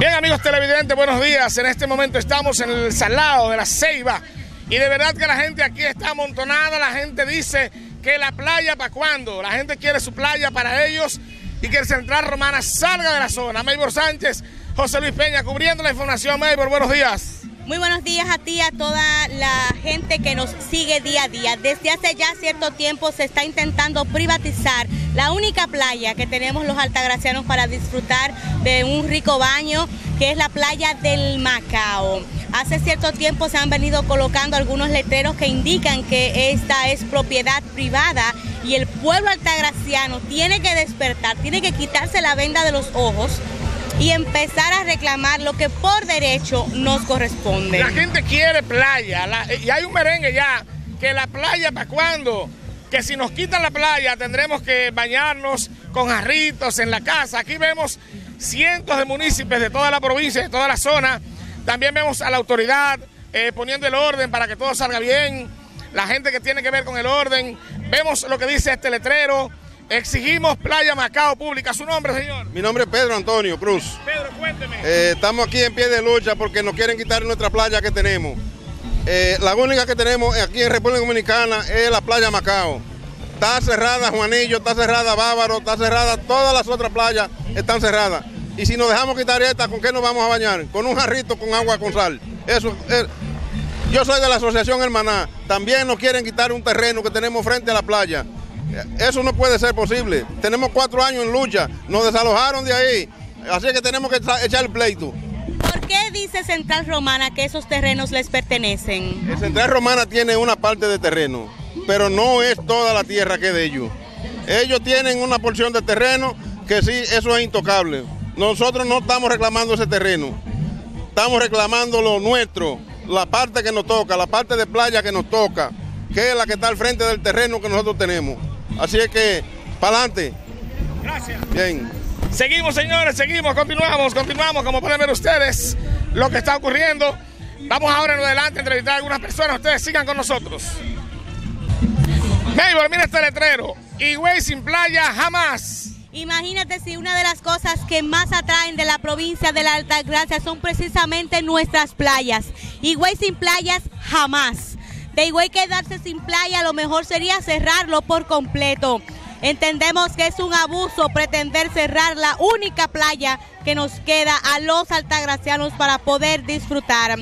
Bien, amigos televidentes, buenos días. En este momento estamos en el Salado de la Ceiba y de verdad que la gente aquí está amontonada. La gente dice que la playa para cuándo. La gente quiere su playa para ellos y que el Central Romana salga de la zona. Maybor Sánchez, José Luis Peña, cubriendo la información. Maybor, buenos días. Muy buenos días a ti, a toda la gente que nos sigue día a día. Desde hace ya cierto tiempo se está intentando privatizar la única playa que tenemos los altagracianos para disfrutar de un rico baño, que es la playa del Macao. Hace cierto tiempo se han venido colocando algunos letreros que indican que esta es propiedad privada y el pueblo altagraciano tiene que despertar, tiene que quitarse la venda de los ojos y empezar a reclamar lo que por derecho nos corresponde. La gente quiere playa y hay un merengue ya, que la playa para cuándo, que si nos quitan la playa tendremos que bañarnos con jarritos en la casa. Aquí vemos cientos de municipios de toda la provincia, de toda la zona. También vemos a la autoridad eh, poniendo el orden para que todo salga bien. La gente que tiene que ver con el orden. Vemos lo que dice este letrero. Exigimos Playa Macao pública. ¿Su nombre, señor? Mi nombre es Pedro Antonio Cruz. Pedro, cuénteme. Eh, estamos aquí en pie de lucha porque nos quieren quitar nuestra playa que tenemos. Eh, la única que tenemos aquí en República Dominicana es la Playa Macao. Está cerrada Juanillo, está cerrada Bávaro, está cerrada, todas las otras playas están cerradas. Y si nos dejamos quitar esta, ¿con qué nos vamos a bañar? Con un jarrito con agua con sal. Eso, eh, yo soy de la Asociación Hermaná. También nos quieren quitar un terreno que tenemos frente a la playa. Eso no puede ser posible. Tenemos cuatro años en lucha, nos desalojaron de ahí, así que tenemos que echar el pleito. ¿Por qué dice Central Romana que esos terrenos les pertenecen? El Central Romana tiene una parte de terreno, pero no es toda la tierra que es de ellos. Ellos tienen una porción de terreno que sí, eso es intocable. Nosotros no estamos reclamando ese terreno, estamos reclamando lo nuestro, la parte que nos toca, la parte de playa que nos toca, que es la que está al frente del terreno que nosotros tenemos. Así es que, para adelante. Gracias. Bien. Seguimos, señores, seguimos, continuamos, continuamos, como pueden ver ustedes, lo que está ocurriendo. Vamos ahora en adelante a entrevistar a algunas personas. Ustedes sigan con nosotros. Maybor, mira este letrero. Higüey sin playa jamás. Imagínate si una de las cosas que más atraen de la provincia de la Altagracia son precisamente nuestras playas. Higüey sin playas jamás. De Higüey quedarse sin playa, lo mejor sería cerrarlo por completo. Entendemos que es un abuso pretender cerrar la única playa que nos queda a los altagracianos para poder disfrutar.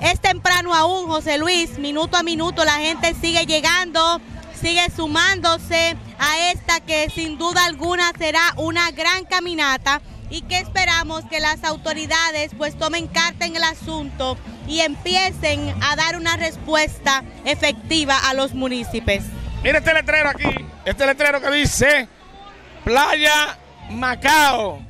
Es temprano aún, José Luis, minuto a minuto la gente sigue llegando, sigue sumándose a esta que sin duda alguna será una gran caminata y que esperamos que las autoridades pues tomen carta en el asunto y empiecen a dar una respuesta efectiva a los municipios. Mira este letrero aquí, este letrero que dice Playa Macao,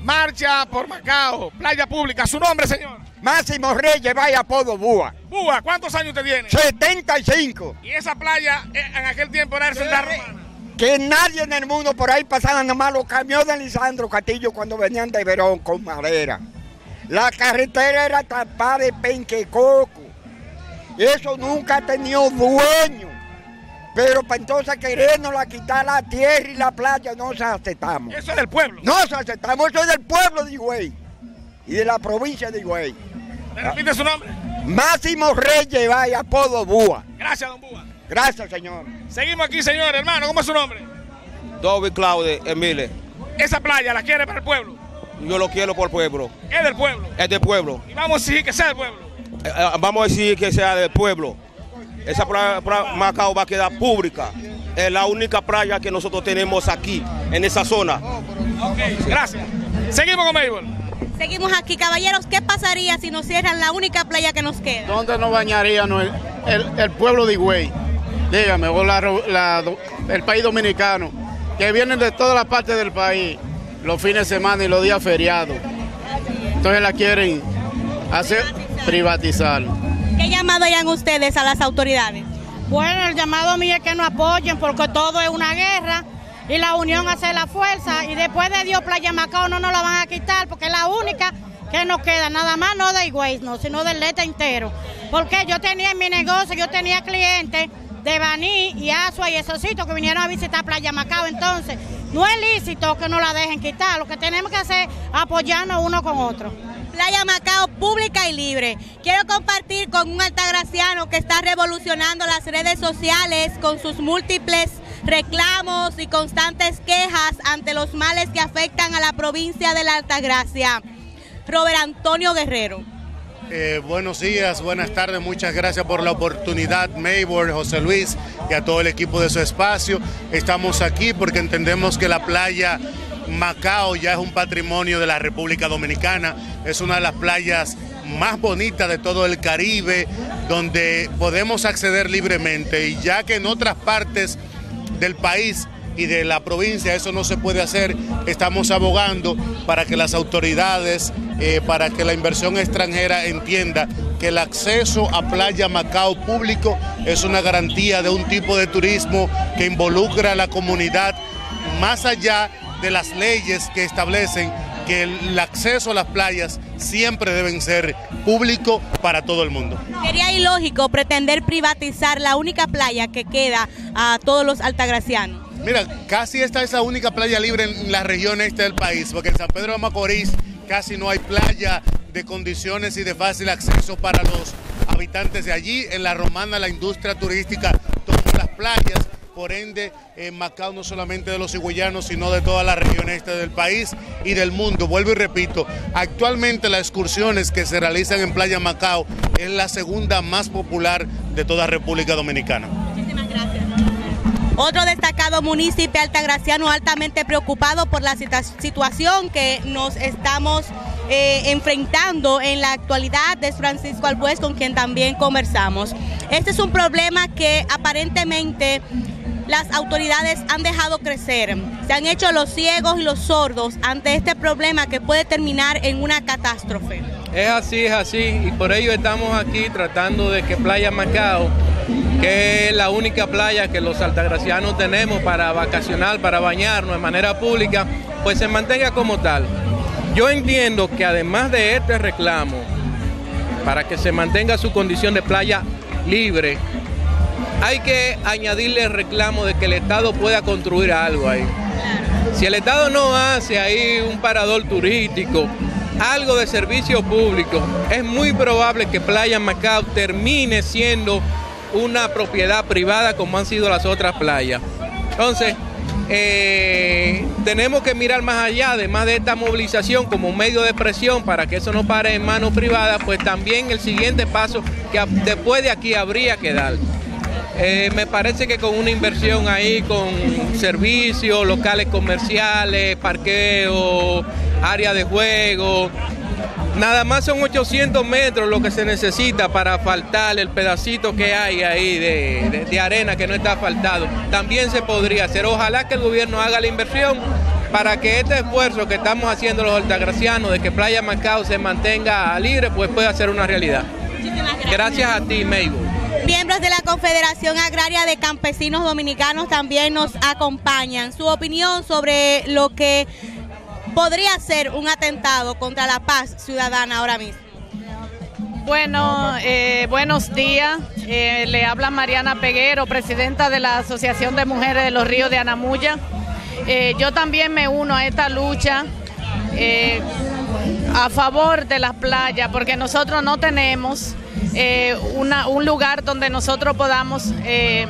marcha por Macao, playa pública. ¿Su nombre, señor? Máximo Reyes, vaya apodo Búa. Búa, ¿cuántos años te tiene? 75. ¿Y esa playa eh, en aquel tiempo era el Central Romana? Que nadie en el mundo por ahí pasaba nada más los camiones de Lisandro Castillo cuando venían de Verón con madera. La carretera era tapada de penquecoco. Eso nunca ha tenido dueño. Pero para entonces querernos la quitar la tierra y la playa no se aceptamos. Eso es del pueblo. No se aceptamos, eso es del pueblo de Higüey y de la provincia de Higüey. ¿Me repite su nombre? Máximo Reyes, vaya apodo Búa. Gracias, don Búa. Gracias, señor. Seguimos aquí, señor, hermano. ¿Cómo es su nombre? Doby Claude Emile. ¿Esa playa la quiere para el pueblo? Yo lo quiero por el pueblo. Es del pueblo. Es del pueblo. Y vamos a exigir que sea del pueblo. Eh, eh, vamos a decir que sea del pueblo. Esa playa, playa Macao va a quedar pública. Es la única playa que nosotros tenemos aquí, en esa zona. Ok, gracias. Seguimos con Maybol. Seguimos aquí, caballeros. ¿Qué pasaría si nos cierran la única playa que nos queda? ¿Dónde nos bañaríamos el, el, el pueblo de Higüey? Dígame, o la, la, el país dominicano, que vienen de todas las partes del país, los fines de semana y los días feriados. Entonces la quieren hacer privatizar. ¿Qué llamado harían ustedes a las autoridades? Bueno, el llamado mío es que nos apoyen porque todo es una guerra y la unión hace la fuerza y después de Dios Playa Macao no nos la van a quitar porque es la única que nos queda, nada más no de Higüey, no, sino del Lete entero. Porque yo tenía en mi negocio, yo tenía clientes de Baní y Asua y esos sitios que vinieron a visitar Playa Macao. Entonces, no es lícito que no la dejen quitar. Lo que tenemos que hacer es apoyarnos uno con otro. Playa Macao pública y libre. Quiero compartir con un altagraciano que está revolucionando las redes sociales con sus múltiples reclamos y constantes quejas ante los males que afectan a la provincia de la Altagracia. Robert Antonio Guerrero. Eh, buenos días, buenas tardes, muchas gracias por la oportunidad, Maybor, José Luis y a todo el equipo de su espacio. Estamos aquí porque entendemos que la playa Macao ya es un patrimonio de la República Dominicana, es una de las playas más bonitas de todo el Caribe, donde podemos acceder libremente y ya que en otras partes del país y de la provincia eso no se puede hacer, estamos abogando para que las autoridades, eh, para que la inversión extranjera entienda que el acceso a Playa Macao público es una garantía de un tipo de turismo que involucra a la comunidad más allá de las leyes que establecen que el acceso a las playas siempre deben ser público para todo el mundo. Sería ilógico pretender privatizar la única playa que queda a todos los altagracianos. Mira, casi esta es la única playa libre en la región este del país, porque en San Pedro de Macorís casi no hay playa de condiciones y de fácil acceso para los habitantes de allí. En la Romana la industria turística toma las playas por ende en Macao no solamente de los cigüeyanos, sino de todas las regiones este del país y del mundo. Vuelvo y repito, actualmente las excursiones que se realizan en Playa Macao es la segunda más popular de toda República Dominicana. Muchísimas gracias. Otro destacado municipio altagraciano altamente preocupado por la situación que nos estamos eh, enfrentando en la actualidad es Francisco Albués, con quien también conversamos. Este es un problema que aparentemente las autoridades han dejado crecer. Se han hecho los ciegos y los sordos ante este problema que puede terminar en una catástrofe. Es así, es así, y por ello estamos aquí tratando de que Playa Macao, que es la única playa que los altagracianos tenemos para vacacionar, para bañarnos de manera pública, pues se mantenga como tal. Yo entiendo que además de este reclamo, para que se mantenga su condición de playa libre, hay que añadirle el reclamo de que el Estado pueda construir algo ahí. Si el Estado no hace ahí un parador turístico, algo de servicio público, es muy probable que Playa Macao termine siendo una propiedad privada como han sido las otras playas. Entonces, eh, tenemos que mirar más allá, además de esta movilización como medio de presión para que eso no pare en manos privadas, pues también el siguiente paso que después de aquí habría que dar. Eh, me parece que con una inversión ahí, con servicios, locales comerciales, parqueo, área de juego, nada más son 800 metros lo que se necesita para faltar el pedacito que hay ahí de, de arena que no está asfaltado. También se podría hacer. Ojalá que el gobierno haga la inversión para que este esfuerzo que estamos haciendo los altagracianos de que Playa Macao se mantenga libre, pues pueda ser una realidad. Gracias a ti, Meigo. Miembros de la Confederación Agraria de Campesinos Dominicanos también nos acompañan. Su opinión sobre lo que podría ser un atentado contra la paz ciudadana ahora mismo. Bueno, eh, buenos días. Eh, le habla Mariana Peguero, presidenta de la Asociación de Mujeres de los Ríos de Anamuya. Eh, yo también me uno a esta lucha a favor de las playas, porque nosotros no tenemos un lugar donde nosotros podamos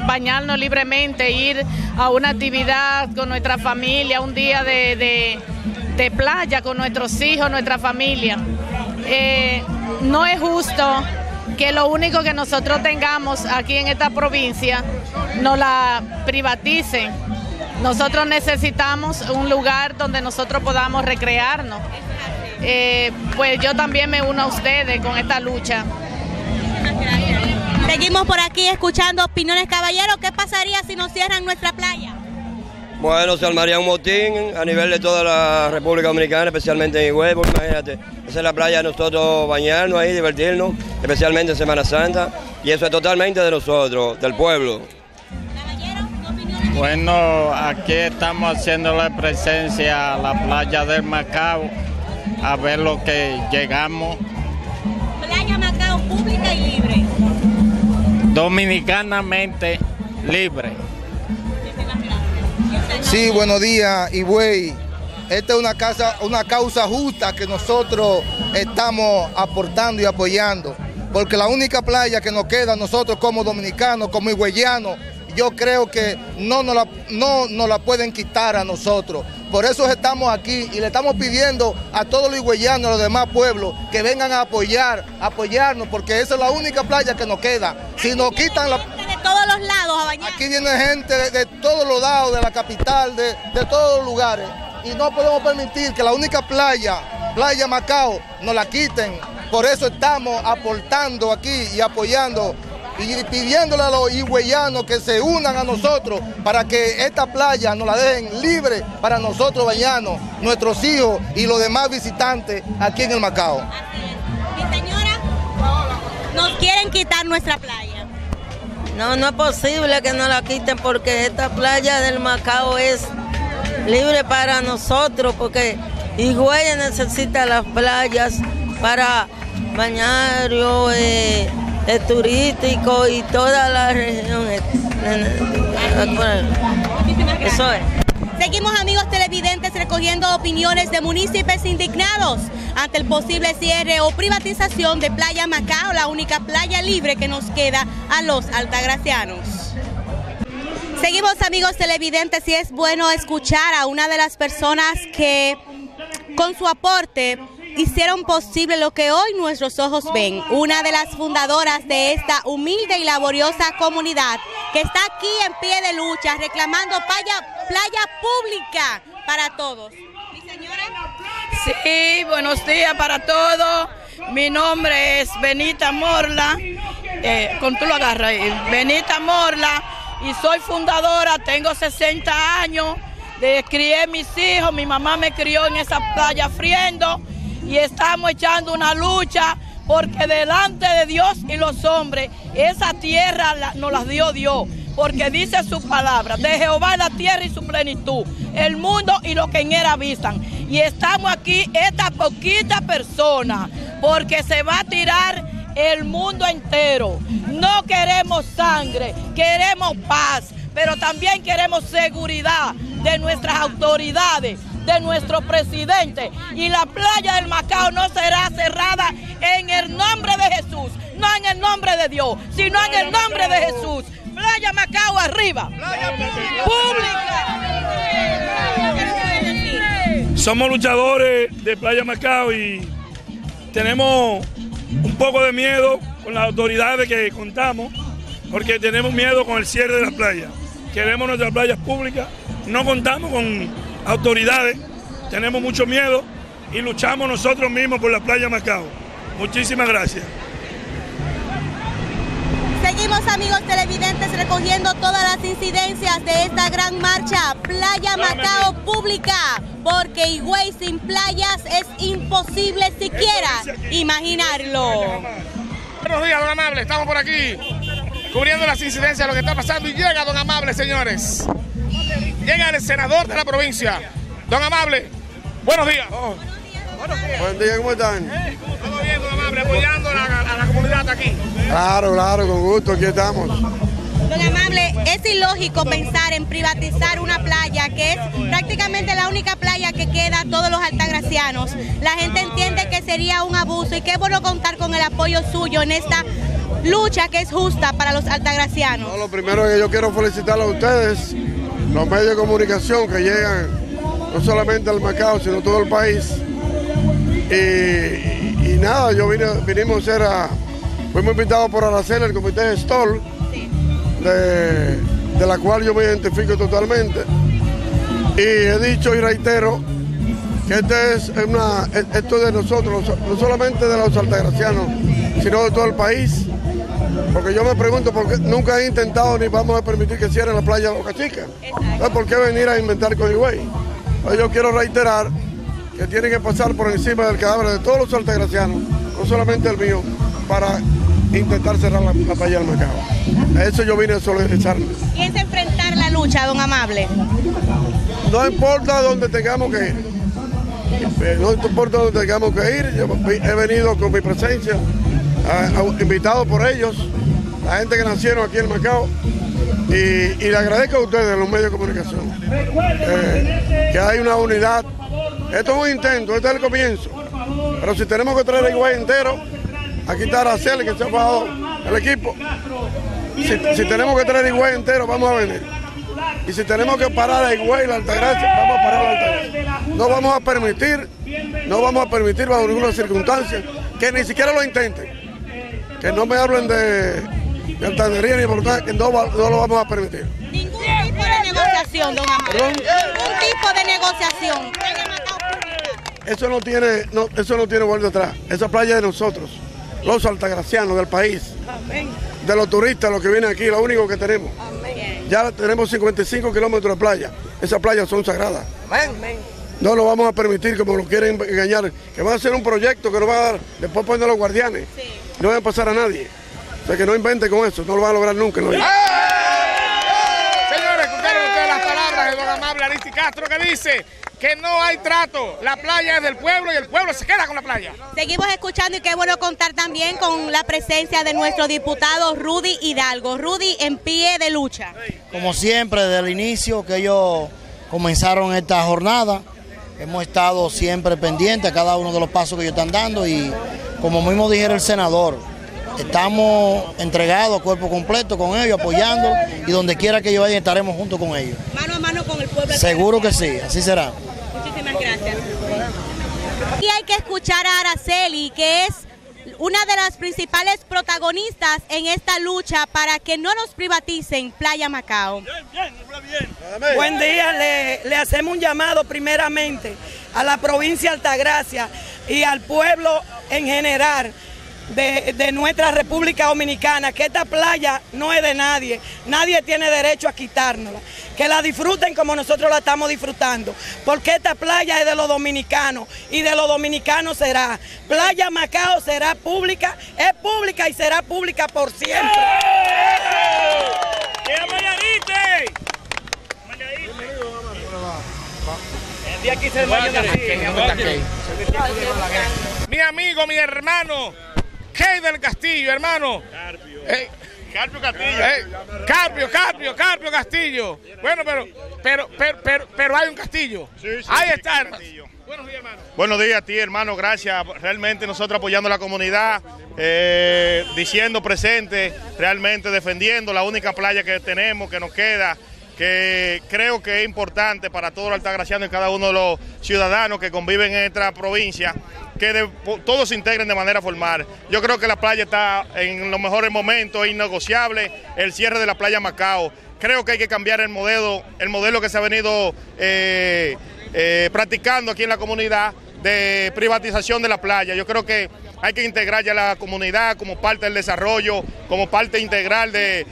bañarnos libremente, ir a una actividad con nuestra familia, un día de, playa con nuestros hijos, nuestra familia. Eh, no es justo que lo único que nosotros tengamos aquí en esta provincia no la privaticen. Nosotros necesitamos un lugar donde nosotros podamos recrearnos. pues yo también me uno a ustedes con esta lucha. Seguimos por aquí escuchando opiniones, caballeros. ¿Qué pasaría si nos cierran nuestra playa? Bueno, se armaría un motín a nivel de toda la República Dominicana, especialmente en Huevo, imagínate. Esa es la playa de nosotros bañarnos ahí, divertirnos, especialmente en Semana Santa. Y eso es totalmente de nosotros, del pueblo. Bueno, aquí estamos haciendo la presencia a la playa del Macao, a ver lo que llegamos. Playa Macao pública y libre dominicanamente libre. Sí, buenos días, Higüey. Esta es una, casa, una causa justa que nosotros estamos aportando y apoyando. Porque la única playa que nos queda nosotros como dominicanos, como higüeyanos, yo creo que no nos, la, no la pueden quitar a nosotros. Por eso estamos aquí y le estamos pidiendo a todos los higüeyanos, a los demás pueblos, que vengan a apoyar, apoyarnos, porque esa es la única playa que nos queda. Si nos quitan la... De todos los lados a bañar. Aquí viene gente de, de todos los lados, de la capital, de, de todos los lugares. Y no podemos permitir que la única playa, Playa Macao, nos la quiten. Por eso estamos aportando aquí y apoyando y pidiéndole a los higüeyanos que se unan a nosotros para que esta playa nos la dejen libre para nosotros bañarnos, nuestros hijos y los demás visitantes aquí en el Macao. Mi señora, nos quieren quitar nuestra playa. No, no es posible que nos la quiten porque esta playa del Macao es libre para nosotros porque Higüey necesita las playas para bañario, eh, turístico y toda la región. Eso es. Seguimos amigos televidentes recogiendo opiniones de municipios indignados ante el posible cierre o privatización de Playa Macao, la única playa libre que nos queda a los altagracianos. Seguimos amigos televidentes y es bueno escuchar a una de las personas que con su aporte hicieron posible lo que hoy nuestros ojos ven. Una de las fundadoras de esta humilde y laboriosa comunidad que está aquí en pie de lucha reclamando playa, pública para todos. Sí, buenos días para todos. Mi nombre es Benita Morla. Eh, con tú lo agarras. Benita Morla. Y soy fundadora, tengo 60 años. De, crié mis hijos, mi mamá me crió en esa playa friendo. Y estamos echando una lucha porque delante de Dios y los hombres, esa tierra la- nos la dio Dios. Porque dice su palabra, de Jehová la tierra y su plenitud, el mundo y lo que en él habitan. Y estamos aquí, esta poquita persona, porque se va a tirar el mundo entero. No queremos sangre, queremos paz, pero también queremos seguridad de nuestras autoridades, de nuestro presidente. Y la playa del Macao no será cerrada en el nombre de Jesús, no en el nombre de Dios, sino en el nombre de Jesús. Playa Macao arriba. Pública. Somos luchadores de Playa Macao y tenemos un poco de miedo con las autoridades que contamos, porque tenemos miedo con el cierre de la playa. Queremos nuestras playas públicas, no contamos con autoridades, tenemos mucho miedo y luchamos nosotros mismos por la playa Macao. Muchísimas gracias. Seguimos amigos televidentes recogiendo todas las incidencias de esta gran marcha Playa Macao Pública, porque Higüey sin playas es imposible siquiera imaginarlo. Buenos días, don Amable. Estamos por aquí cubriendo las incidencias de lo que está pasando y llega don Amable, señores. Llega el senador de la provincia. Don Amable, buenos días. Buen día, ¿cómo están? Todo bien, don Amable, apoyando a la, a la comunidad aquí. Claro, claro, con gusto, aquí estamos. Don Amable, es ilógico pensar en privatizar una playa que es prácticamente la única playa que queda a todos los altagracianos. La gente entiende que sería un abuso y qué bueno contar con el apoyo suyo en esta lucha que es justa para los altagracianos. No, lo primero que yo quiero felicitar a ustedes, los medios de comunicación que llegan no solamente al Macao, sino todo el país. Y, nada, yo vine, vinimos a a, fuimos invitados por Araceli, el comité gestor, de, de la cual yo me identifico totalmente. Y he dicho y reitero que este es una, esto es de nosotros, no solamente de los altagracianos, sino de todo el país. Porque yo me pregunto por qué nunca he intentado ni vamos a permitir que cierren la playa de Boca Chica. Entonces, ¿por qué venir a inventar con Higüey? Pues yo quiero reiterar que tienen que pasar por encima del cadáver de todos los altagracianos, no solamente el mío, para intentar cerrar la, la playa del Macao. A eso yo vine a solidarizarme. ¿Quién se enfrentar la lucha, don Amable? No importa dónde tengamos que ir. No importa dónde tengamos que ir. Yo he venido con mi presencia, invitado por ellos, la gente que nacieron aquí en Macao. Y, le agradezco a ustedes, los medios de comunicación. eh, que hay una unidad. Esto es un intento, este es el comienzo. Pero si tenemos que traer a Higüey entero, aquí está Araceli que se ha bajado el equipo. Si, tenemos que traer a entero, vamos a venir. Y si tenemos que parar a Higüey la Altagracia, vamos a parar a la Altagracia. No vamos a permitir, no vamos a permitir bajo ninguna circunstancia que ni siquiera lo intenten. Que no me hablen de, de altanería ni por que no, no lo vamos a permitir. Ningún tipo de negociación, don Amado. Ningún tipo de negociación. Eso no tiene, no, eso no tiene vuelta atrás. Esa playa es de nosotros, los altagracianos del país, de los turistas, los que vienen aquí, lo único que tenemos. Ya tenemos 55 kilómetros de playa. Esas playas son sagradas. No lo vamos a permitir como lo quieren engañar, que van a hacer un proyecto que nos va a dar, después poner los guardianes. No va a pasar a nadie. O sea que no invente con eso, no lo van a lograr nunca. vida. Señores, escucharon ustedes las palabras de don Amable Aristi Castro que dice que no hay trato. La playa es del pueblo y el pueblo se queda con la playa. Seguimos escuchando y qué bueno contar también con la presencia de nuestro diputado Rudy Hidalgo. Rudy en pie de lucha. Como siempre, desde el inicio que ellos comenzaron esta jornada, hemos estado siempre pendientes a cada uno de los pasos que ellos están dando y como mismo dijera el senador, estamos entregados a cuerpo completo con ellos, apoyándolos y donde quiera que ellos vayan estaremos junto con ellos. Mano a mano con el pueblo. Seguro que sí, así será. Muchísimas gracias. Y hay que escuchar a Araceli, que es una de las principales protagonistas en esta lucha para que no nos privaticen Playa Macao. Buen día, le, le hacemos un llamado primeramente a la provincia de Altagracia y al pueblo en general de, de nuestra República Dominicana, que esta playa no es de nadie, nadie tiene derecho a quitárnosla, que la disfruten como nosotros la estamos disfrutando, porque esta playa es de los dominicanos y de los dominicanos será. Playa Macao será pública, es pública y será pública por siempre. El día 15 de mayo Mi amigo, mi hermano, Key del Castillo, hermano. Carpio. Castillo. Carpio, Carpio, Carpio Castillo. Bueno, pero, pero, pero, pero, pero hay un castillo. Ahí está, hermano. Buenos días, hermano. Buenos días a ti, hermano. Gracias. Realmente nosotros apoyando a la comunidad, eh, diciendo presente, realmente defendiendo la única playa que tenemos, que nos queda, que creo que es importante para todos los altagracianos y cada uno de los ciudadanos que conviven en esta provincia, que todos se integren de manera formal. Yo creo que la playa está en los mejores momentos, es innegociable el cierre de la playa Macao. Creo que hay que cambiar el modelo, el modelo que se ha venido eh, eh, practicando aquí en la comunidad de privatización de la playa. Yo creo que hay que integrar ya la comunidad como parte del desarrollo, como parte integral de,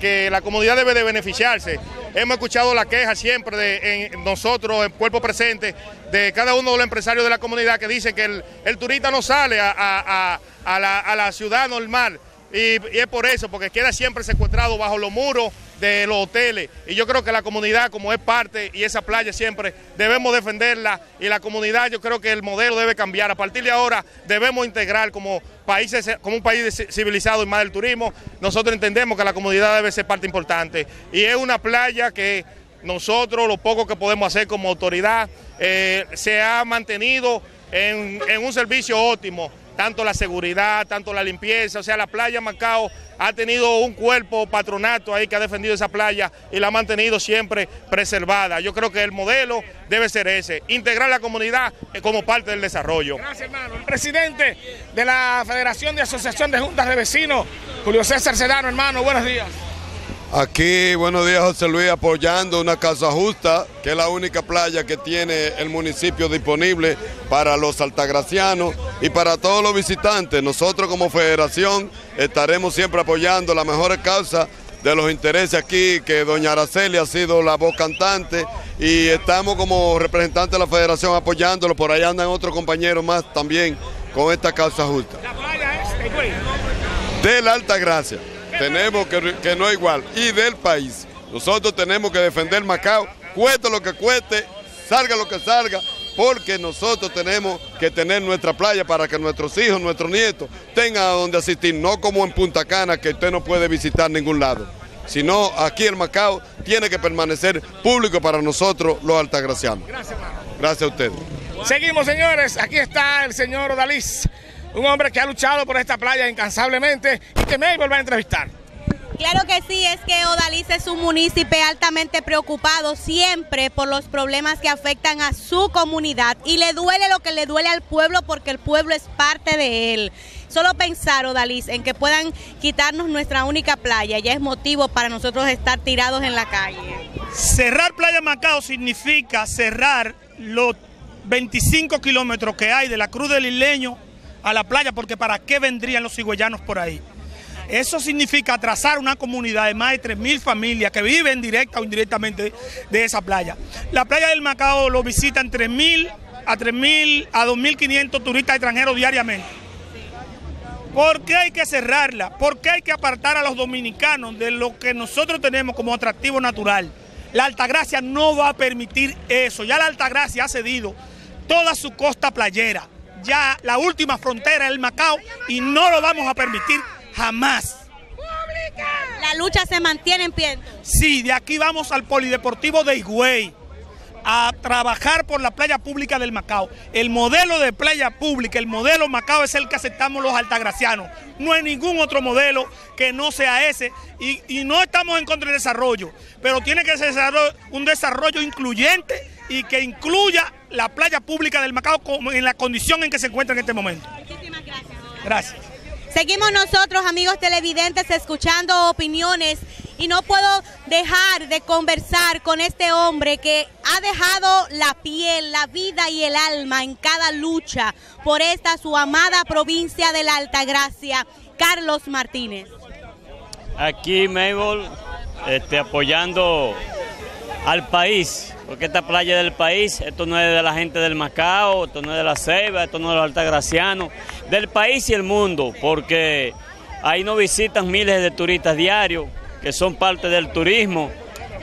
que la comunidad debe de beneficiarse. Hemos escuchado la queja siempre de nosotros, en cuerpo presente, de cada uno de los empresarios de la comunidad que dicen que el, turista no sale a la, a la ciudad normal. Y, es por eso, porque queda siempre secuestrado bajo los muros de los hoteles. Y yo creo que la comunidad, como es parte, y esa playa siempre, debemos defenderla. Y la comunidad, yo creo que el modelo debe cambiar. A partir de ahora, debemos integrar como países, como un país civilizado y más del turismo. Nosotros entendemos que la comunidad debe ser parte importante. Y es una playa que nosotros, lo poco que podemos hacer como autoridad, eh, se ha mantenido en, en un servicio óptimo, tanto la seguridad, tanto la limpieza, o sea, la playa Macao ha tenido un cuerpo patronato ahí que ha defendido esa playa y la ha mantenido siempre preservada. Yo creo que el modelo debe ser ese, integrar la comunidad eh, como parte del desarrollo. Gracias, hermano. El presidente de la Federación de Asociación de Juntas de Vecinos, Julio César Sedano, hermano, buenos días. Aquí, buenos días José Luis, apoyando una casa justa, que es la única playa que tiene el municipio disponible para los altagracianos y para todos los visitantes. Nosotros como federación estaremos siempre apoyando las mejores causas de los intereses aquí, que doña Araceli ha sido la voz cantante y estamos como representantes de la federación apoyándolo. Por ahí andan otros compañeros más también con esta causa justa. La playa es de. De la Alta Gracia. Tenemos que, que no es igual. Y del país. Nosotros tenemos que defender Macao, cueste lo que cueste, salga lo que salga, porque nosotros tenemos que tener nuestra playa para que nuestros hijos, nuestros nietos tengan a donde asistir, no como en Punta Cana, que usted no puede visitar ningún lado. sino aquí el Macao tiene que permanecer público para nosotros los altagracianos. Gracias, hermano. Gracias a ustedes. Seguimos, señores. Aquí está el señor Odalís, un hombre que ha luchado por esta playa incansablemente y que me va a entrevistar. Claro que sí, es que Odaliz es un municipio altamente preocupado siempre por los problemas que afectan a su comunidad y le duele lo que le duele al pueblo porque el pueblo es parte de él. Solo pensar, Odaliz, en que puedan quitarnos nuestra única playa ya es motivo para nosotros estar tirados en la calle. Cerrar Playa Macao significa cerrar los 25 kilómetros que hay de la Cruz del Isleño a la playa, porque ¿para qué vendrían los cigüeyanos por ahí? Eso significa atrasar una comunidad de más de 3.000 familias que viven directa o indirectamente de esa playa. La playa del Macao lo visitan 3.000 a 3.000 a 2.500 turistas extranjeros diariamente. ¿Por qué hay que cerrarla? ¿Por qué hay que apartar a los dominicanos de lo que nosotros tenemos como atractivo natural? La Altagracia no va a permitir eso. Ya la Altagracia ha cedido toda su costa playera. Ya la última frontera el Macao y no lo vamos a permitir jamás. La lucha se mantiene en pie. Sí, de aquí vamos al Polideportivo de Higüey a trabajar por la playa pública del Macao. El modelo de playa pública, el modelo Macao es el que aceptamos los altagracianos. No hay ningún otro modelo que no sea ese y, y no estamos en contra del desarrollo, pero tiene que ser un desarrollo incluyente y que incluya la playa pública del Macao como en la condición en que se encuentra en este momento. Muchísimas gracias. Gracias. Seguimos nosotros, amigos televidentes, escuchando opiniones y no puedo dejar de conversar con este hombre que ha dejado la piel, la vida y el alma en cada lucha por esta su amada provincia de la Altagracia, Carlos Martínez. Aquí Mabel este, apoyando al país, porque esta playa del país, esto no es de la gente del Macao, esto no es de la Ceiba, esto no es de los altagracianos, del país y el mundo, porque ahí nos visitan miles de turistas diarios que son parte del turismo.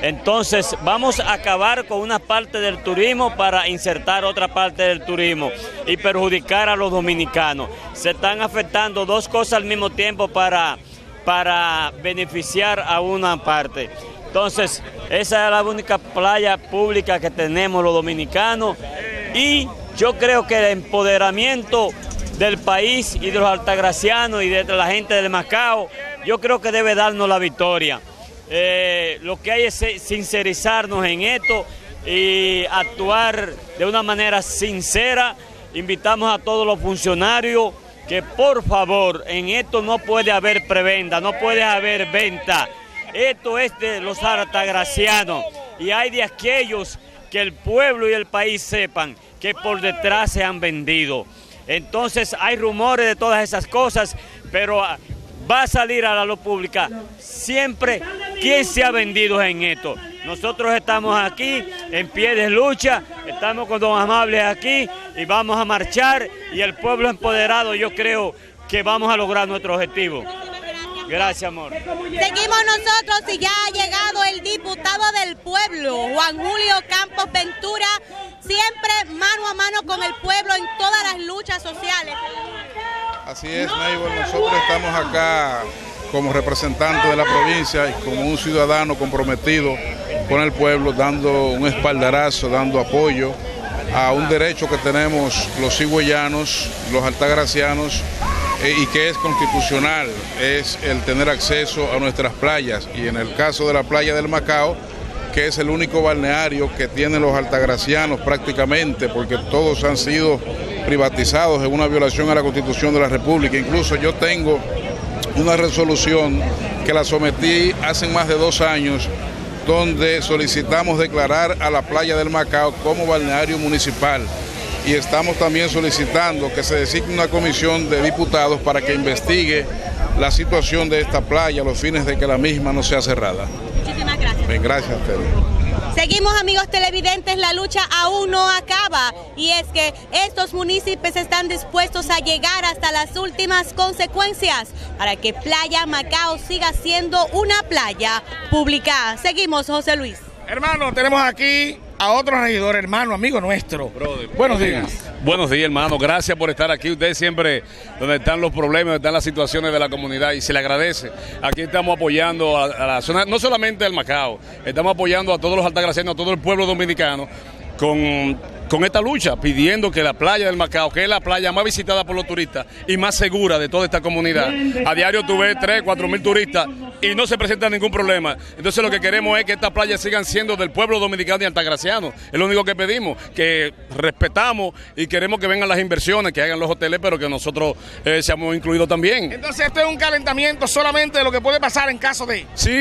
Entonces vamos a acabar con una parte del turismo para insertar otra parte del turismo y perjudicar a los dominicanos. Se están afectando dos cosas al mismo tiempo para, para beneficiar a una parte. Entonces, esa es la única playa pública que tenemos los dominicanos y yo creo que el empoderamiento del país y de los altagracianos y de la gente del Macao, yo creo que debe darnos la victoria. Eh, lo que hay es sincerizarnos en esto y actuar de una manera sincera. Invitamos a todos los funcionarios que por favor en esto no puede haber prebenda, no puede haber venta. Esto es de los altagracianos y hay de aquellos que el pueblo y el país sepan que por detrás se han vendido. Entonces hay rumores de todas esas cosas, pero ah, va a salir a la luz pública siempre quién se ha vendido en esto. Nosotros estamos aquí en pie de lucha, estamos con Don Amables aquí y vamos a marchar y el pueblo empoderado yo creo que vamos a lograr nuestro objetivo. Gracias, amor. Seguimos nosotros y ya ha llegado el diputado del pueblo, Juan Julio Campos Ventura, siempre mano a mano con el pueblo en todas las luchas sociales. Así es, Neighbor, nosotros estamos acá como representante de la provincia y como un ciudadano comprometido con el pueblo, dando un espaldarazo, dando apoyo a un derecho que tenemos los cigüeyanos, los altagracianos, y que es constitucional, es el tener acceso a nuestras playas. Y en el caso de la playa del Macao, que es el único balneario que tienen los altagracianos prácticamente, porque todos han sido privatizados en una violación a la Constitución de la República. Incluso yo tengo una resolución que la sometí hace más de dos años, donde solicitamos declarar a la playa del Macao como balneario municipal y estamos también solicitando que se designe una comisión de diputados para que investigue la situación de esta playa a los fines de que la misma no sea cerrada. Muchísimas gracias. Bien, gracias a ustedes. Seguimos amigos televidentes, la lucha aún no acaba y es que estos municipios están dispuestos a llegar hasta las últimas consecuencias para que Playa Macao siga siendo una playa pública. Seguimos, José Luis. Hermano, tenemos aquí a otro regidor, hermano, amigo nuestro. Buenos días. Buenos días, hermano. Gracias por estar aquí. Ustedes siempre donde están los problemas, donde están las situaciones de la comunidad y se le agradece. Aquí estamos apoyando a, a la zona, no solamente al Macao, estamos apoyando a todos los altagracianos, a todo el pueblo dominicano con con esta lucha, pidiendo que la playa del Macao, que es la playa más visitada por los turistas y más segura de toda esta comunidad, a diario tú ves 3, 4 mil turistas y no se presenta ningún problema. Entonces lo que queremos es que estas playas sigan siendo del pueblo dominicano y altagraciano. Es lo único que pedimos, que respetamos y queremos que vengan las inversiones, que hagan los hoteles, pero que nosotros eh, seamos incluidos también. Entonces esto es un calentamiento solamente de lo que puede pasar en caso de... Sí,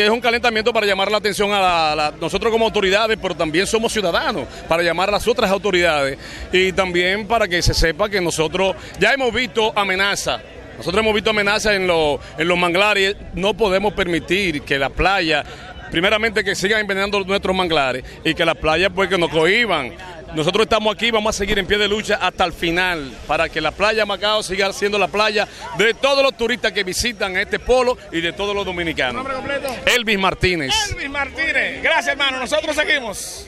es un calentamiento para llamar la atención a la, a la- nosotros como autoridades, pero también somos ciudadanos, para llamar a las otras autoridades y también para que se sepa que nosotros ya hemos visto amenazas. Nosotros hemos visto amenazas en, los- en los manglares. No podemos permitir que la playa, primeramente que sigan envenenando nuestros manglares y que las playas pues que nos cohiban. Nosotros estamos aquí, vamos a seguir en pie de lucha hasta el final para que la playa Macao siga siendo la playa de todos los turistas que visitan este polo y de todos los dominicanos. ¿Nombre completo? Elvis Martínez. Elvis Martínez. Gracias, hermano. Nosotros seguimos.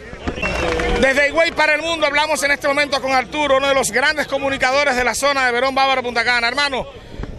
Desde Higüey para el mundo hablamos en este momento con Arturo, uno de los grandes comunicadores de la zona de Verón Bávaro Punta Cana. Hermano,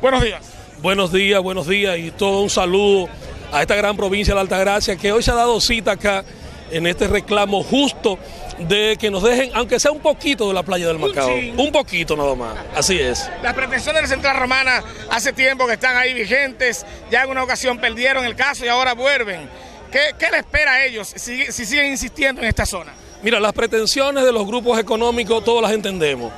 buenos días. Buenos días, buenos días y todo un saludo a esta gran provincia de la Altagracia que hoy se ha dado cita acá en este reclamo justo de que nos dejen, aunque sea un poquito de la playa del Macao, un poquito nada más, así es. Las pretensiones de la Central Romana hace tiempo que están ahí vigentes. Ya en una ocasión perdieron el caso y ahora vuelven. ¿Qué, qué le espera a ellos si, si siguen insistiendo en esta zona? Mira, las pretensiones de los grupos económicos todos las entendemos.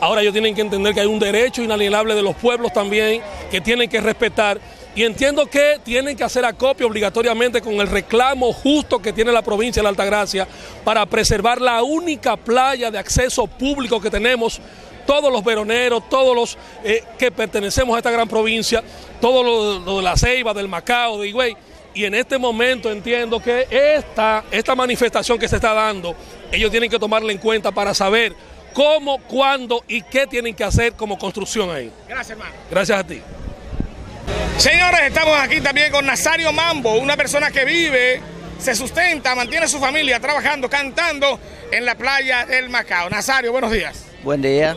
Ahora ellos tienen que entender que hay un derecho inalienable de los pueblos también que tienen que respetar. Y entiendo que tienen que hacer acopio obligatoriamente con el reclamo justo que tiene la provincia de la Altagracia para preservar la única playa de acceso público que tenemos todos los veroneros, todos los eh, que pertenecemos a esta gran provincia, todo lo, lo de la Ceiba, del Macao, de Higüey. Y en este momento entiendo que esta, esta manifestación que se está dando, ellos tienen que tomarla en cuenta para saber cómo, cuándo y qué tienen que hacer como construcción ahí. Gracias, hermano. Gracias a ti. Señores, estamos aquí también con Nazario Mambo, una persona que vive, se sustenta, mantiene su familia trabajando, cantando en la playa del Macao. Nazario, buenos días. Buen día.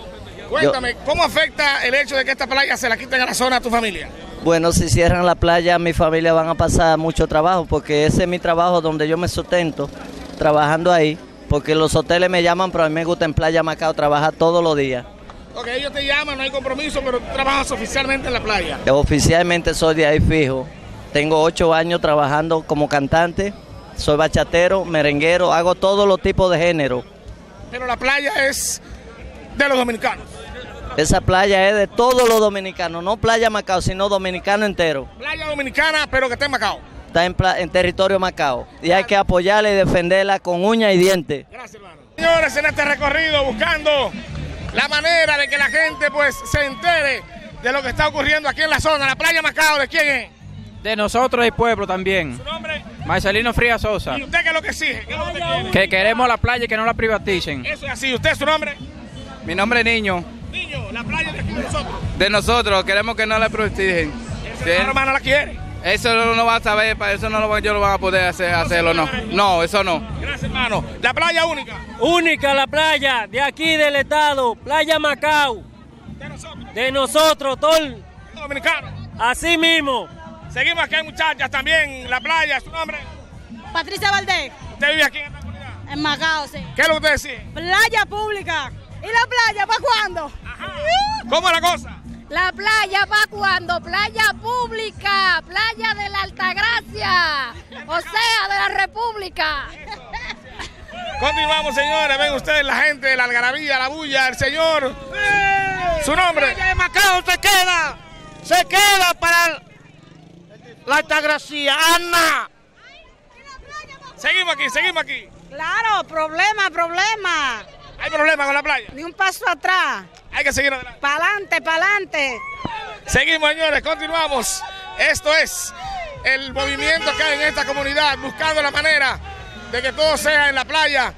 Cuéntame, ¿cómo afecta el hecho de que esta playa se la quiten a la zona a tu familia? Bueno, si cierran la playa, mi familia van a pasar mucho trabajo porque ese es mi trabajo donde yo me sustento, trabajando ahí. Porque los hoteles me llaman, pero a mí me gusta en Playa Macao trabajar todos los días. Ok, ellos te llaman, no hay compromiso, pero tú trabajas oficialmente en la playa. Oficialmente soy de ahí fijo. Tengo ocho años trabajando como cantante. Soy bachatero, merenguero, hago todos los tipos de género. Pero la playa es de los dominicanos. Esa playa es de todos los dominicanos, no Playa Macao, sino dominicano entero. Playa dominicana, pero que está en Macao. Está en, territorio Macao. Y hay que apoyarla y defenderla con uña y diente. Señores, en este recorrido buscando la manera de que la gente pues se entere de lo que está ocurriendo aquí en la zona, la playa Macao, ¿de quién es? De nosotros y pueblo también. ¿Su nombre? Marcelino Frías Sosa. ¿Y usted qué es lo que exige? ¿Qué es lo que usted quiere? Que queremos la playa y que no la privaticen. Eso es así, ¿usted su nombre? Mi nombre es Niño. La playa de aquí de nosotros. De nosotros, queremos que no la privaticen. La hermana la quiere. Eso no lo va a saber, para eso no lo, yo lo van a poder hacer, hacerlo, no. No, eso no. Gracias, hermano. La playa única. Única la playa de aquí del estado, Playa Macao. De nosotros, todo. el- Dominicano. Así mismo. Seguimos aquí, hay muchachas también, la playa, ¿su nombre? Patricia Valdés. ¿Usted vive aquí en esta comunidad? En Macao, sí. ¿Qué es lo que usted decía? Playa pública. ¿Y la playa para cuándo? ¿Cómo es la cosa? La playa va cuando playa pública, playa de la Altagracia, o sea, de la República. Continuamos, señores. Ven ustedes la gente, la algarabía, la bulla, el señor. ¿Su nombre? de Macao se queda, se queda para la Altagracia. Ana. Seguimos aquí, seguimos aquí. Claro, problema, problema. ¿Hay problema con la playa? Ni un paso atrás. Hay que seguir adelante. Para adelante, para adelante. Seguimos, señores, continuamos. Esto es el movimiento que hay en esta comunidad, buscando la manera de que todo sea en la playa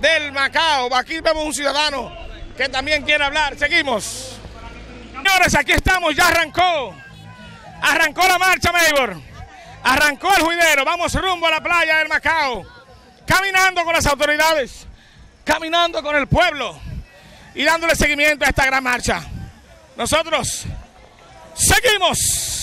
del Macao. Aquí vemos un ciudadano que también quiere hablar. Seguimos. Señores, aquí estamos, ya arrancó. Arrancó la marcha, Maybor. Arrancó el juidero. Vamos rumbo a la playa del Macao. caminando con las autoridades, caminando con el pueblo y dándole seguimiento a esta gran marcha. Nosotros seguimos.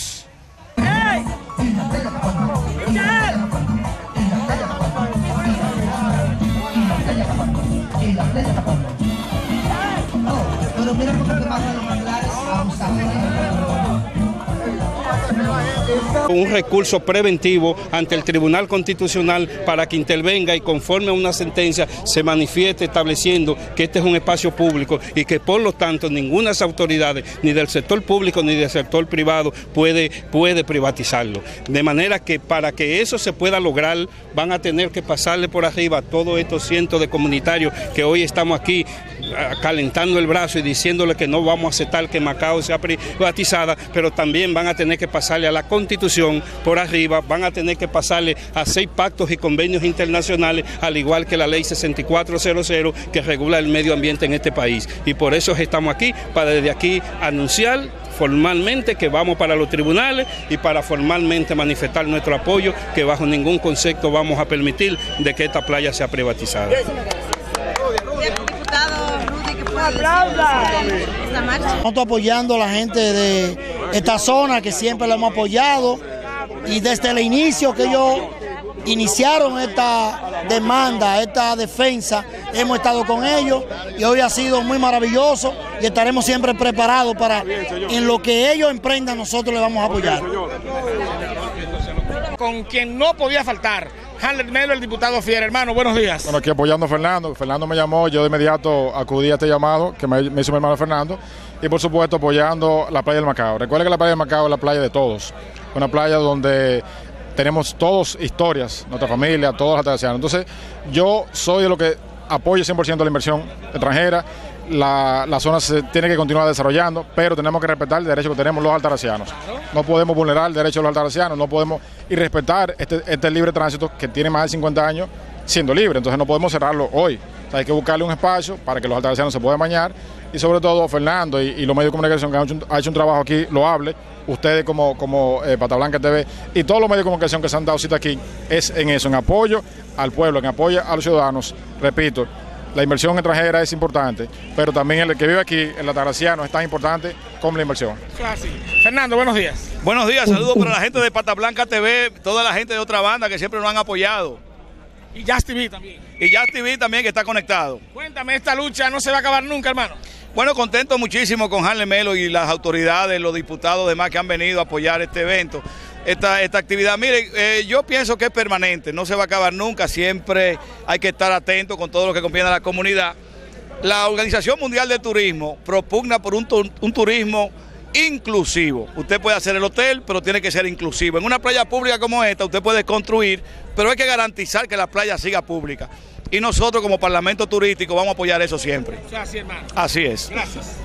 Un recurso preventivo ante el Tribunal Constitucional para que intervenga y conforme a una sentencia se manifieste estableciendo que este es un espacio público y que por lo tanto ninguna autoridades, ni del sector público ni del sector privado, puede, puede privatizarlo. De manera que para que eso se pueda lograr van a tener que pasarle por arriba a todos estos cientos de comunitarios que hoy estamos aquí calentando el brazo y diciéndole que no vamos a aceptar que Macao sea privatizada, pero también van a tener que pasarle a la Constitución por arriba, van a tener que pasarle a seis pactos y convenios internacionales, al igual que la ley 6400 que regula el medio ambiente en este país. Y por eso estamos aquí, para desde aquí anunciar formalmente que vamos para los tribunales y para formalmente manifestar nuestro apoyo, que bajo ningún concepto vamos a permitir de que esta playa sea privatizada. Nosotros apoyando a la gente de esta zona que siempre lo hemos apoyado y desde el inicio que ellos iniciaron esta demanda, esta defensa, hemos estado con ellos y hoy ha sido muy maravilloso y estaremos siempre preparados para en lo que ellos emprendan nosotros les vamos a apoyar. Con quien no podía faltar, Hanler Melo, el diputado Fier. Hermano, buenos días. Bueno, aquí apoyando a Fernando. Fernando me llamó, yo de inmediato acudí a este llamado que me, hizo mi hermano Fernando. Y por supuesto apoyando la playa del Macao. Recuerden que la playa del Macao es la playa de todos. Una playa donde tenemos todos historias, nuestra familia, todos los ataracianos. Entonces, yo soy de lo que apoyo 100% la inversión extranjera. La, la, zona se tiene que continuar desarrollando, pero tenemos que respetar el derecho que tenemos los altarracianos. No podemos vulnerar el derecho de los altarracianos, no podemos y este, este libre tránsito que tiene más de 50 años siendo libre, entonces no podemos cerrarlo hoy. Hay que buscarle un espacio para que los altarracianos se puedan bañar y sobre todo Fernando y, los medios de comunicación que han hecho, han hecho un trabajo aquí loable, ustedes como, como eh, Pata Blanca TV y todos los medios de comunicación que se han dado cita aquí, es en eso, en apoyo al pueblo, en apoyo a los ciudadanos. Repito, la inversión extranjera es importante, pero también el que vive aquí, el altagraciano, es tan importante como la inversión. Fernando, buenos días. Buenos días, saludos para la gente de Pata Blanca TV, toda la gente de otra banda que siempre nos han apoyado. Y Jazz TV también. Y Jazz TV también que está conectado. Cuéntame, esta lucha no se va a acabar nunca, hermano. Bueno, contento muchísimo con Harlem Melo y las autoridades, los diputados demás que han venido a apoyar este evento, esta, esta actividad. Mire, eh, yo pienso que es permanente, no se va a acabar nunca, siempre hay que estar atento con todo lo que conviene a la comunidad. La Organización Mundial de Turismo propugna por un, un turismo inclusivo. Usted puede hacer el hotel, pero tiene que ser inclusivo. En una playa pública como esta, usted puede construir, pero hay que garantizar que la playa siga pública. Y nosotros como Parlamento Turístico vamos a apoyar eso siempre. Así, hermano. Así es. Gracias.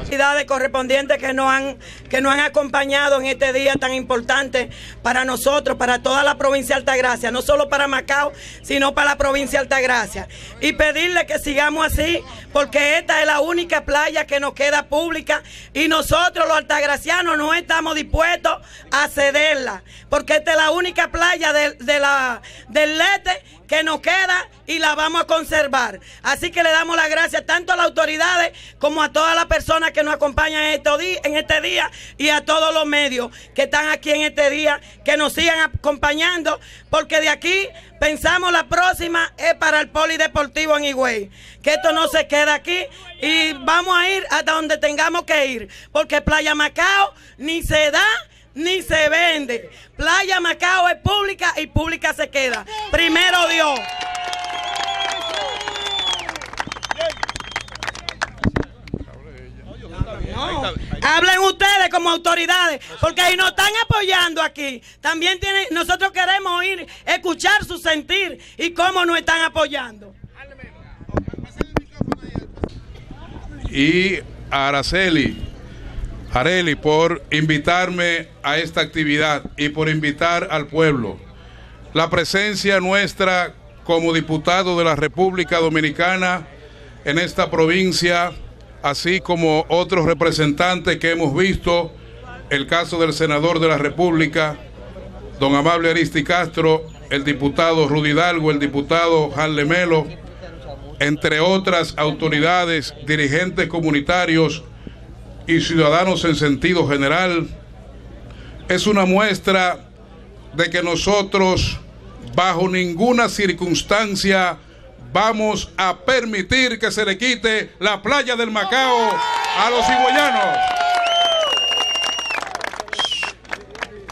Entidades correspondientes que nos han que nos han acompañado en este día tan importante para nosotros, para toda la provincia de Altagracia, no solo para Macao, sino para la provincia de Altagracia. Y pedirle que sigamos así, porque esta es la única playa que nos queda pública y nosotros los altagracianos no estamos dispuestos a cederla, porque esta es la única playa de, de la, del Lete que nos queda y la vamos a conservar. Así que le damos las gracias tanto a las autoridades como a todas las personas que nos acompañan en este, en este día y a todos los medios que están aquí en este día, que nos sigan acompañando, porque de aquí pensamos la próxima es para el Polideportivo en Higüey. Que esto no se queda aquí y vamos a ir hasta donde tengamos que ir, porque Playa Macao ni se da ni se vende. Playa Macao es pública y pública se queda. Primero Dios. No, hablen ustedes como autoridades, porque ahí nos están apoyando aquí. También tienen, nosotros queremos oír, escuchar su sentir y cómo nos están apoyando. Y a Araceli, Areli, por invitarme a esta actividad y por invitar al pueblo. La presencia nuestra como diputado de la República Dominicana en esta provincia, así como otros representantes que hemos visto, el caso del senador de la República, don Amable Aristi Castro, el diputado Rudy Hidalgo, el diputado Hanle Melo, entre otras autoridades, dirigentes comunitarios y ciudadanos en sentido general, es una muestra de que nosotros bajo ninguna circunstancia vamos a permitir que se le quite la playa del Macao a los cigüeyanos.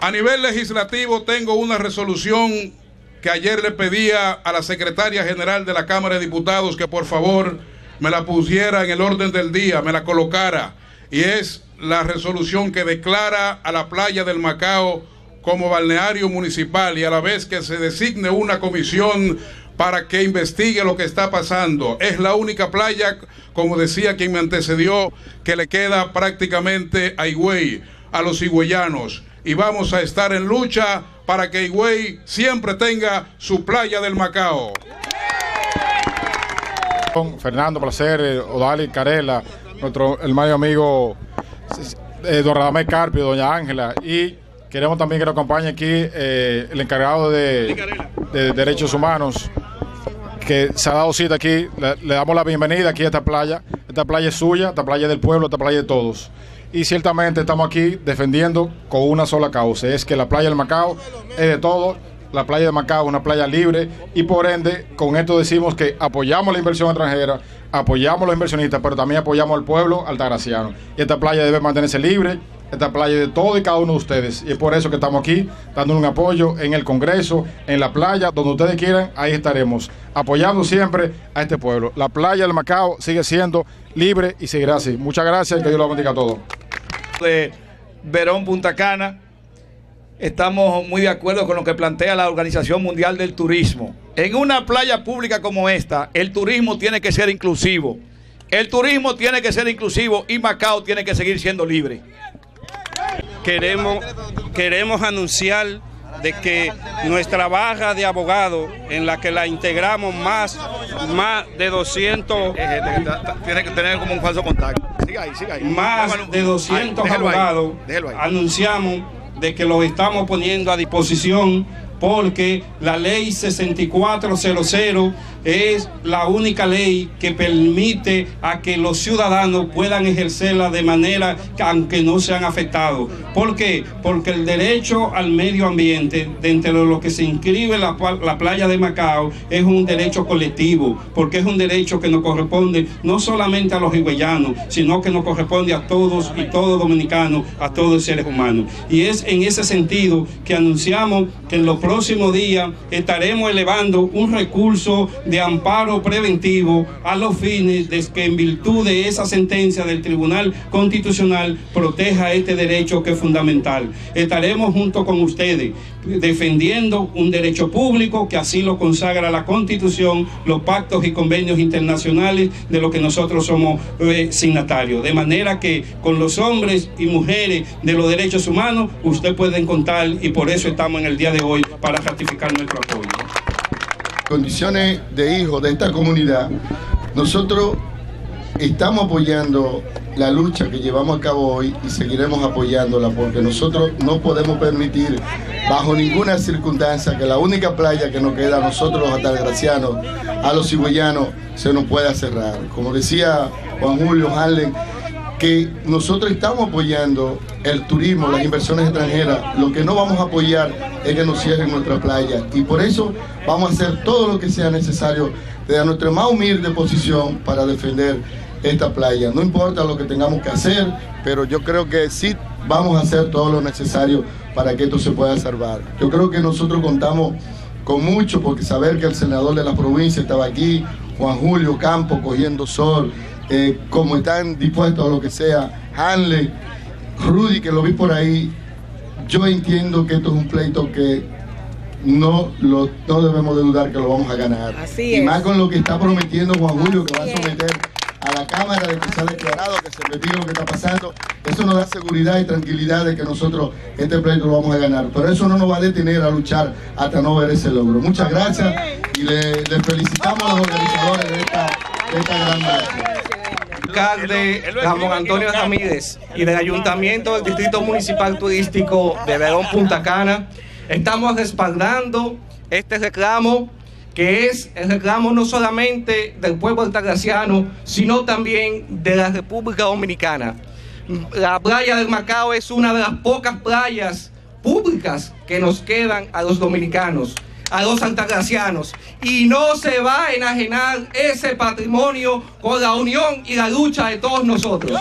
A nivel legislativo tengo una resolución que ayer le pedía a la secretaria general de la Cámara de Diputados que por favor me la pusiera en el orden del día, me la colocara. Y es la resolución que declara a la playa del Macao como balneario municipal y a la vez que se designe una comisión para que investigue lo que está pasando. Es la única playa, como decía quien me antecedió, que le queda prácticamente a Higüey, a los higüeyanos. Y vamos a estar en lucha para que Higüey siempre tenga su playa del Macao. Fernando Placer, eh, Odali Carela, nuestro hermano y amigo eh, Don Radamés Carpio, Doña Ángela, y queremos también que nos acompañe aquí eh, el encargado de, de Derechos Humanos, que se ha dado cita aquí. Le, damos la bienvenida aquí a esta playa. Esta playa es suya, esta playa es del pueblo, esta playa es de todos. Y ciertamente estamos aquí defendiendo con una sola causa, es que la playa del Macao es de todos. La playa de Macao es una playa libre y por ende con esto decimos que apoyamos la inversión extranjera, apoyamos a los inversionistas, pero también apoyamos al pueblo altagraciano. Y esta playa debe mantenerse libre, esta playa de todo y cada uno de ustedes. Y es por eso que estamos aquí dando un apoyo en el Congreso, en la playa, donde ustedes quieran, ahí estaremos, apoyando siempre a este pueblo. La playa del Macao sigue siendo libre y seguirá así. Muchas gracias y que Dios lo bendiga a todos. de Verón Punta Cana. Estamos muy de acuerdo con lo que plantea la Organización Mundial del Turismo. En una playa pública como esta, el turismo tiene que ser inclusivo. El turismo tiene que ser inclusivo y Macao tiene que seguir siendo libre. Queremos, queremos anunciar de que nuestra baja de abogado, en la que la integramos más, más de 200... Tiene que tener como un falso contacto. Siga ahí, siga ahí. más de 200 Ay, déjalo ahí, abogados ahí. anunciamos de que los estamos poniendo a disposición porque la ley 6400 es la única ley que permite a que los ciudadanos puedan ejercerla de manera que aunque no sean afectados. ¿Por qué? Porque el derecho al medio ambiente, dentro de lo que se inscribe la, la playa de Macao, es un derecho colectivo, porque es un derecho que nos corresponde no solamente a los higüeyanos, sino que nos corresponde a todos y todos dominicanos, a todos los seres humanos. Y es en ese sentido que anunciamos que en los próximos días estaremos elevando un recurso de amparo preventivo a los fines de que en virtud de esa sentencia del Tribunal Constitucional proteja este derecho que es fundamental. Estaremos junto con ustedes defendiendo un derecho público que así lo consagra la Constitución, los pactos y convenios internacionales de lo que nosotros somos eh, signatarios. De manera que con los hombres y mujeres de los derechos humanos usted pueden contar y por eso estamos en el día de hoy para ratificar nuestro apoyo. Condiciones de hijos de esta comunidad, nosotros estamos apoyando la lucha que llevamos a cabo hoy y seguiremos apoyándola porque nosotros no podemos permitir bajo ninguna circunstancia que la única playa que nos queda a nosotros los altagracianos, a los cigüeyanos, se nos pueda cerrar. Como decía Juan Julio Harlen, que nosotros estamos apoyando el turismo, las inversiones extranjeras. Lo que no vamos a apoyar es que nos cierren nuestra playa. Y por eso vamos a hacer todo lo que sea necesario desde nuestra más humilde posición para defender esta playa. No importa lo que tengamos que hacer, pero yo creo que sí vamos a hacer todo lo necesario para que esto se pueda salvar. Yo creo que nosotros contamos con mucho, porque saber que el senador de la provincia estaba aquí, Juan Julio Campos cogiendo sol, eh, como están dispuestos a lo que sea, Hanley, Rudy, que lo vi por ahí, yo entiendo que esto es un pleito que no, lo, no debemos de dudar que lo vamos a ganar. Así y más con lo que está prometiendo Juan Julio, que va a someter a la Cámara de que se ha declarado que se investigue lo que está pasando. Eso nos da seguridad y tranquilidad de que nosotros este pleito lo vamos a ganar. Pero eso no nos va a detener a luchar hasta no ver ese logro. Muchas gracias y le, le felicitamos a los organizadores de esta, de esta gran marcha. Alcalde Ramón Antonio Ramírez y del Ayuntamiento del Distrito Municipal Turístico de Verón Punta Cana, estamos respaldando este reclamo que es el reclamo no solamente del pueblo altagraciano, sino también de la República Dominicana. La playa del Macao es una de las pocas playas públicas que nos quedan a los dominicanos, a los altagracianos, y no se va a enajenar ese patrimonio con la unión y la lucha de todos nosotros.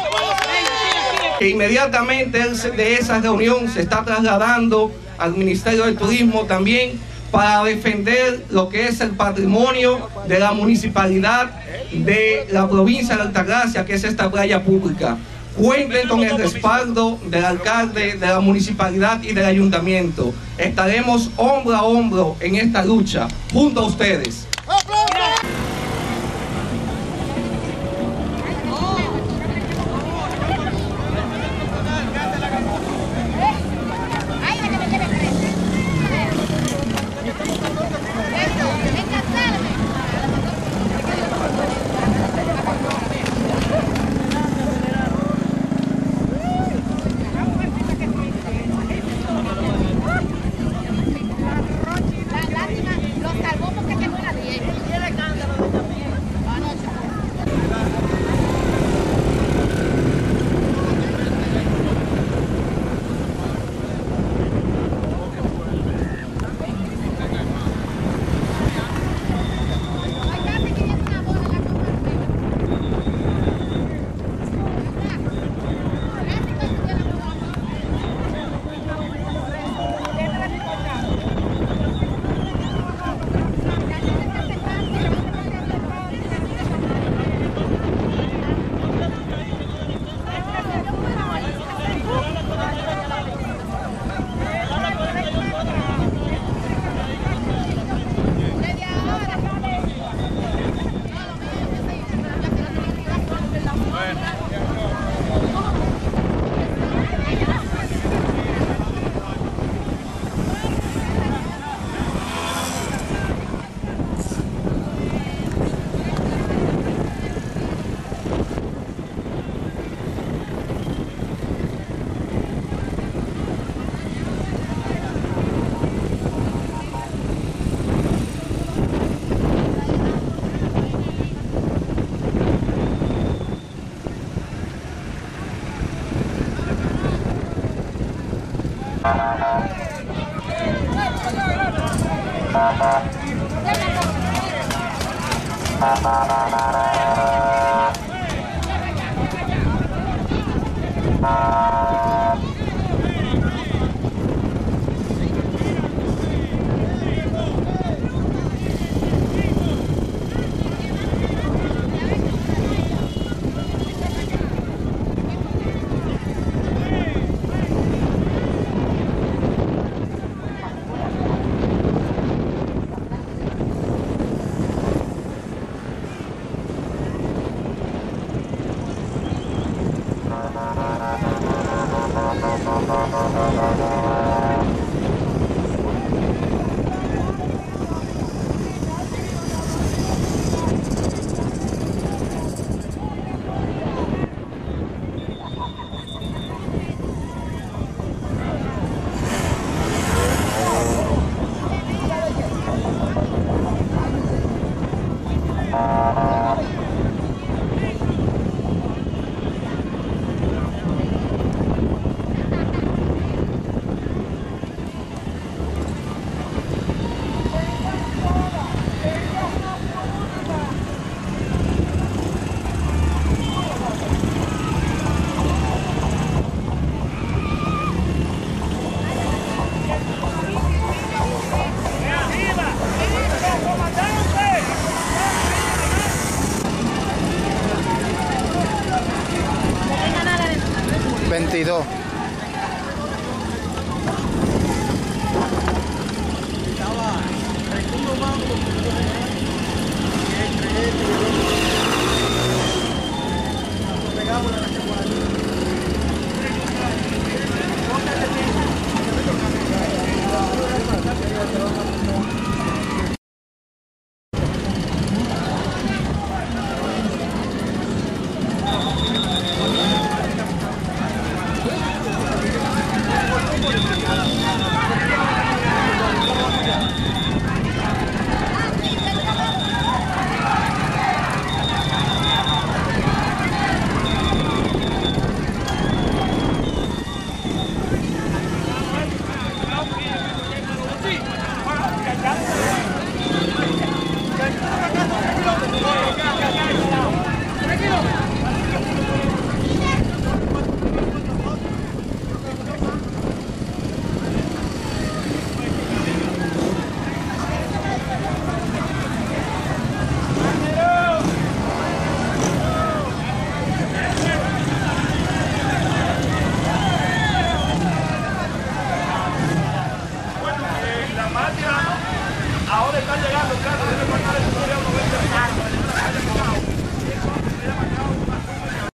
Que inmediatamente de esa reunión se está trasladando al Ministerio del Turismo también para defender lo que es el patrimonio de la municipalidad de la provincia de Altagracia, que es esta playa pública. Cuenten con el respaldo del alcalde, de la municipalidad y del ayuntamiento. Estaremos hombro a hombro en esta lucha, junto a ustedes.